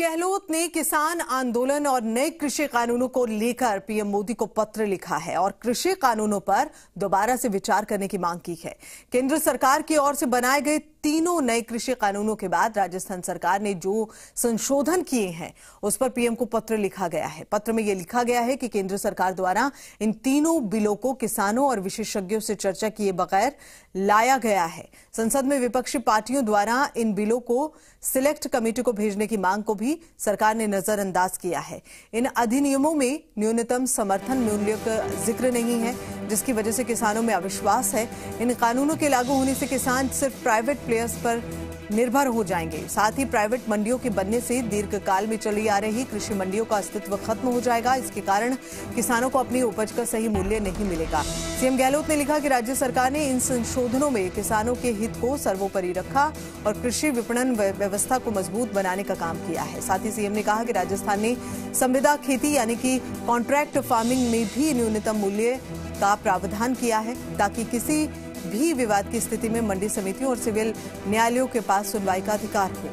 गहलोत ने किसान आंदोलन और नए कृषि कानूनों को लेकर पीएम मोदी को पत्र लिखा है और कृषि कानूनों पर दोबारा से विचार करने की मांग की है। केंद्र सरकार की ओर से बनाए गए तीनों नए कृषि कानूनों के बाद राजस्थान सरकार ने जो संशोधन किए हैं, उस पर पीएम को पत्र लिखा गया है। पत्र में यह लिखा गया है कि केंद्र सरकार द्वारा इन तीनों बिलों को किसानों और विशेषज्ञों से चर्चा किए बगैर लाया गया है। संसद में विपक्षी पार्टियों द्वारा इन बिलों को सिलेक्ट कमेटी को भेजने की मांग को भी सरकार ने नजरअंदाज किया है। इन अधिनियमों में न्यूनतम समर्थन मूल्य का ज़िक्र नहीं है जिसकी वजह से किसानों में अविश्वास है। इन कानूनों के लागू होने से किसान सिर्फ़ प्राइवेट प्लेयर्स पर निर्भर हो जाएँगे। साथ ही प्राइवेट मंडियों के बनने से दीर्घकाल में चली आ रही कृषि मंडियों का अस्तित्व खत्म हो जाएगा। इसके कारण किसानों को अपनी उपज का सही मूल्य नहीं मिलेगा। सीएम गहलोत ने लिखा कि राज्य सरकार ने इन संशोधनों में किसानों के हित को सर्वोपरि रखा और कृषि विपणन व्यवस्था को मज़बूत बनाने का काम किया है। साथ ही सीएम ने कहा कि राजस्थान ने संविदा खेती यानी कि कॉन्ट्रैक्ट फ़ार्मिंग में भी न्यूनतम मूल्य का प्रावधान किया है ताकि किसी भी विवाद की स्थिति में मंडी समितियों और सिविल न्यायालयों के पास सुनवाई का अधिकार हो।